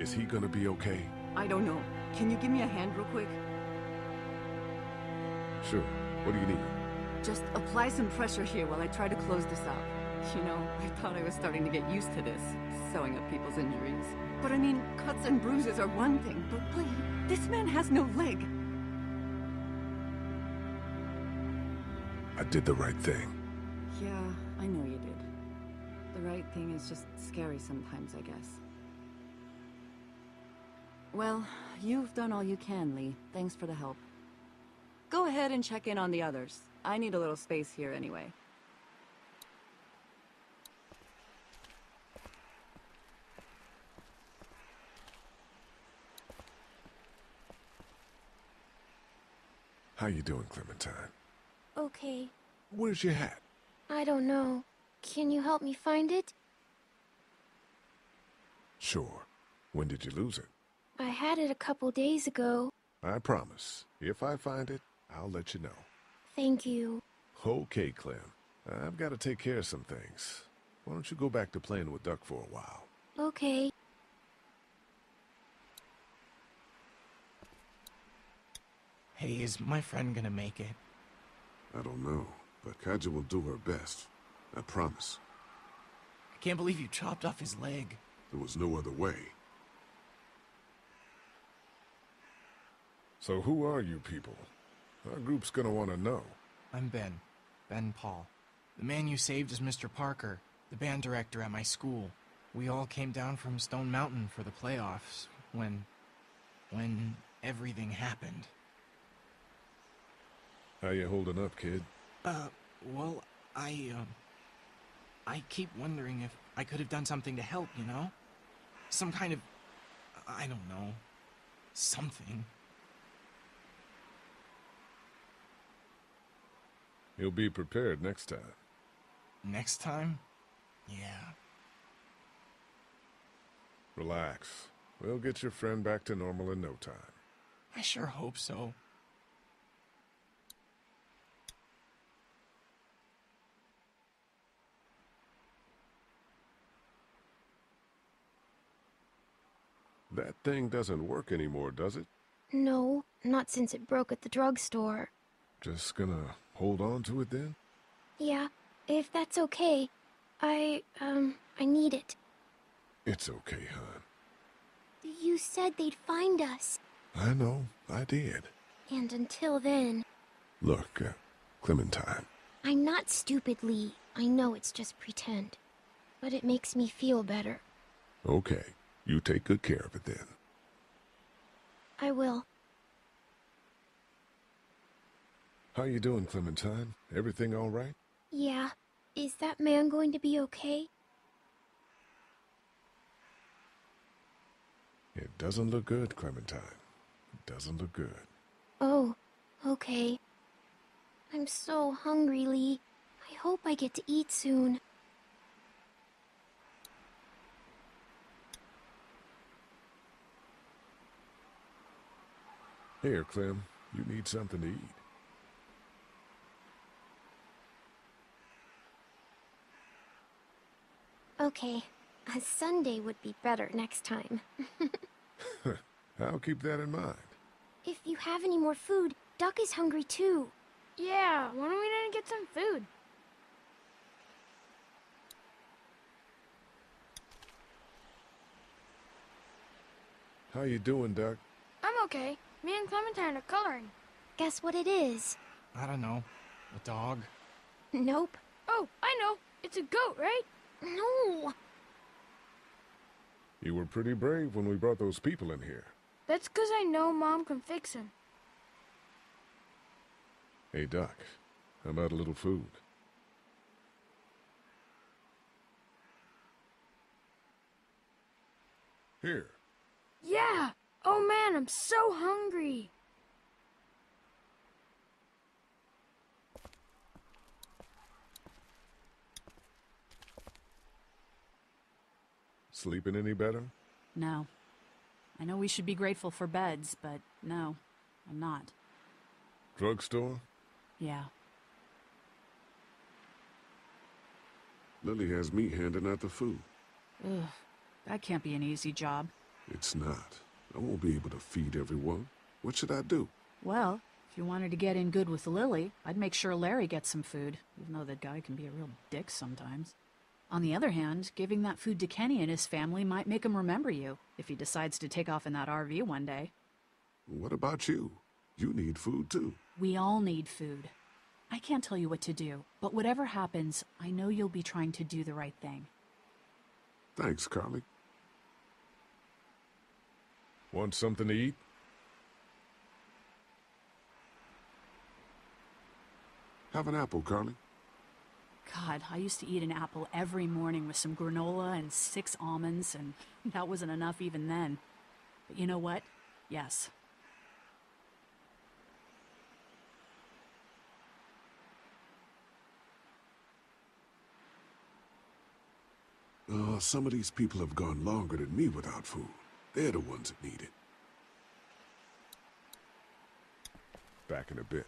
Is he gonna be okay? I don't know. Can you give me a hand real quick? Sure. What do you need? Just apply some pressure here while I try to close this up. You know, I thought I was starting to get used to this, sewing up people's injuries. But I mean, cuts and bruises are one thing, but Lee, this man has no leg. I did the right thing. Yeah, I know you did. The right thing is just scary sometimes, I guess. Well, you've done all you can, Lee. Thanks for the help. Go ahead and check in on the others. I need a little space here anyway. How you doing, Clementine? Okay. Where's your hat? I don't know. Can you help me find it? Sure. When did you lose it? I had it a couple days ago. I promise. If I find it, I'll let you know. Thank you. Okay, Clem. I've got to take care of some things. Why don't you go back to playing with Duck for a while? Okay. Hey, is my friend gonna make it? I don't know, but Katjaa will do her best. I promise. I can't believe you chopped off his leg. There was no other way. So who are you people? Our group's gonna want to know. I'm Ben. Ben Paul. The man you saved is Mr. Parker, the band director at my school. We all came down from Stone Mountain for the playoffs when. when everything happened. How you holding up, kid? Uh, well, I, um. I keep wondering if I could have done something to help, you know? Some kind of. I don't know. Something. You'll be prepared next time. Next time? Yeah. Relax. We'll get your friend back to normal in no time. I sure hope so. That thing doesn't work anymore, does it? No, not since it broke at the drugstore. Just gonna hold on to it then? Yeah, if that's okay. I, um, I need it. It's okay, hon. You said they'd find us. I know, I did. And until then, Look, uh, Clementine, I'm not stupid, Lee. I know it's just pretend. But it makes me feel better. okay, you take good care of it then. I will. How you doing, Clementine? Everything all right? Yeah. Is that man going to be okay? It doesn't look good, Clementine. It doesn't look good. Oh, okay. I'm so hungry, Lee. I hope I get to eat soon. Here, Clem, you need something to eat. Okay. A sundae would be better next time. I'll keep that in mind. if you have any more food, Duck is hungry too. Yeah, why don't we go get some food? How you doing, Duck? I'm okay. Me and Clementine are coloring. Guess what it is? I don't know. A dog? Nope. Oh, I know. It's a goat, right? No. You were pretty brave when we brought those people in here. That's because I know Mom can fix him. Hey, Duck, how about a little food? Here. Yeah! Oh man, I'm so hungry! Sleeping any better? No. I know we should be grateful for beds, but no, I'm not. Drugstore? Yeah. Lily has me handing out the food. Ugh. That can't be an easy job. It's not. I won't be able to feed everyone. What should I do? Well, if you wanted to get in good with Lily, I'd make sure Larry gets some food, even though that guy can be a real dick sometimes. On the other hand, giving that food to Kenny and his family might make him remember you if he decides to take off in that RV one day. What about you? You need food too. We all need food. I can't tell you what to do, but whatever happens, I know you'll be trying to do the right thing. Thanks, Carley. Want something to eat? Have an apple, Carley. God, I used to eat an apple every morning with some granola and six almonds, and that wasn't enough even then. But you know what? Yes. Uh, some of these people have gone longer than me without food. They're the ones that need it. Back in a bit.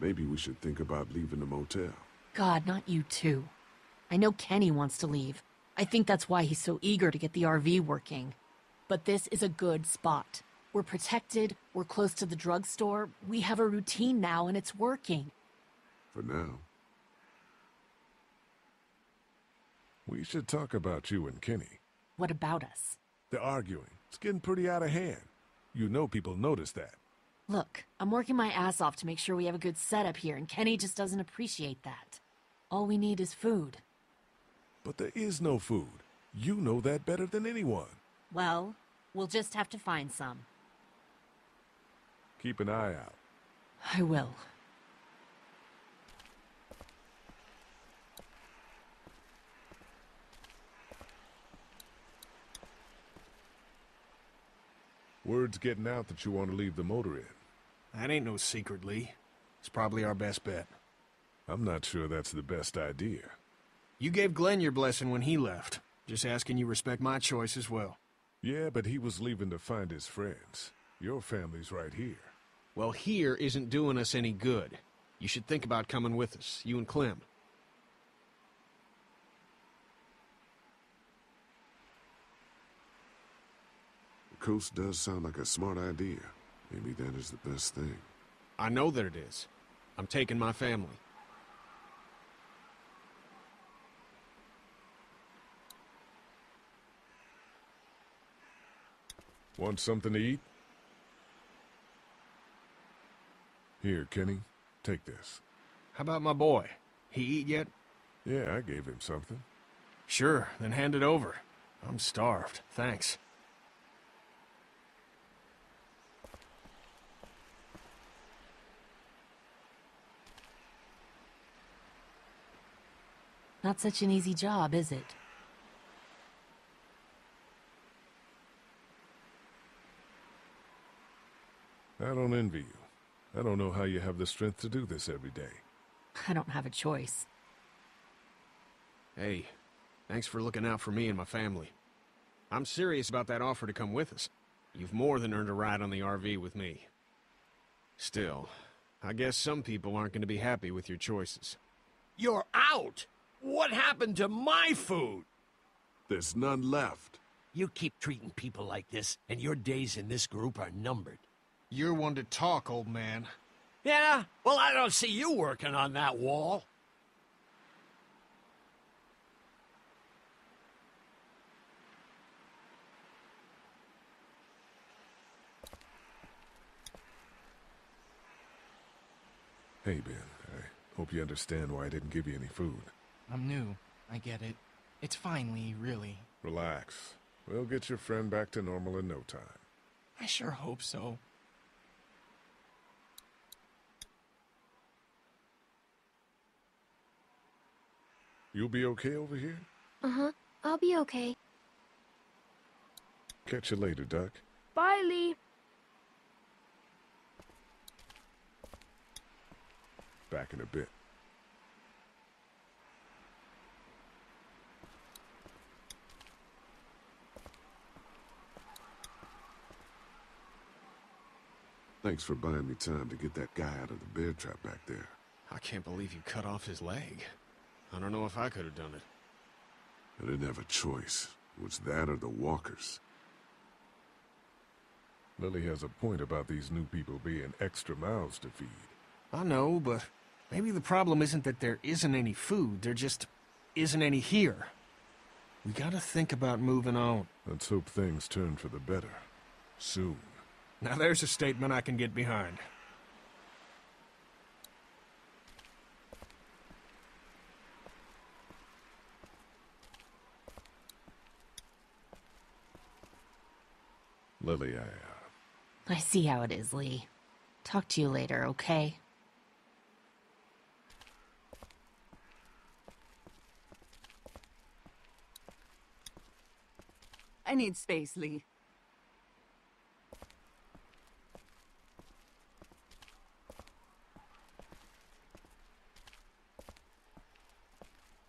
Maybe we should think about leaving the motel. God, not you too. I know Kenny wants to leave. I think that's why he's so eager to get the RV working. But this is a good spot. We're protected, we're close to the drugstore, we have a routine now, and it's working. For now. We should talk about you and Kenny. What about us? The arguing. It's getting pretty out of hand. You know people notice that. Look, I'm working my ass off to make sure we have a good setup here, and Kenny just doesn't appreciate that. All we need is food. But there is no food. You know that better than anyone. Well, we'll just have to find some. Keep an eye out. I will. Word's getting out that you want to leave the motor in. That ain't no secret, Lee. It's probably our best bet. I'm not sure that's the best idea. You gave Glenn your blessing when he left. Just asking you respect my choice as well. Yeah, but he was leaving to find his friends. Your family's right here. Well, here isn't doing us any good. You should think about coming with us, you and Clem. The coast does sound like a smart idea. Maybe that is the best thing. I know that it is. I'm taking my family. Want something to eat? Here, Kenny. Take this. How about my boy? He eat yet? Yeah, I gave him something. Sure, then hand it over. I'm starved. Thanks. Not such an easy job, is it? I don't envy you. I don't know how you have the strength to do this every day. I don't have a choice. Hey, thanks for looking out for me and my family. I'm serious about that offer to come with us. You've more than earned a ride on the RV with me. Still, I guess some people aren't going to be happy with your choices. You're out! What happened to my food? There's none left. You keep treating people like this, and your days in this group are numbered. You're one to talk, old man. Yeah? Well, I don't see you working on that wall. Hey, Ben. I hope you understand why I didn't give you any food. I'm new. I get it. It's fine, Lee, really. Relax. We'll get your friend back to normal in no time. I sure hope so. You'll be okay over here? Uh huh. I'll be okay. Catch you later, Duck. Bye, Lee. Back in a bit. Thanks for buying me time to get that guy out of the bear trap back there. I can't believe you cut off his leg. I don't know if I could have done it. I didn't have a choice. It was that or the walkers. Lily has a point about these new people being extra mouths to feed. I know, but maybe the problem isn't that there isn't any food. There just isn't any here. We gotta think about moving on. Let's hope things turn for the better. Soon. Now there's a statement I can get behind. Lily, I, uh, I see how it is, Lee. Talk to you later, okay? I need space, Lee.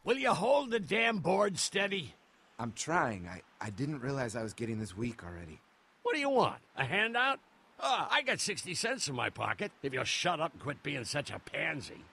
Will you hold the damn board steady? I'm trying. I, I didn't realize I was getting this weak already. What do you want? A handout? Ah, I got 60 cents in my pocket if you'll shut up and quit being such a pansy.